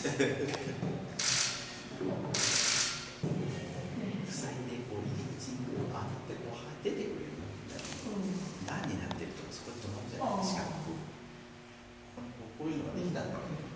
塞いでこう入り口にこう当たってこう出てくれるみたいな、うん、になってるとかそこで止まるじゃないですかこういうのができたんだ。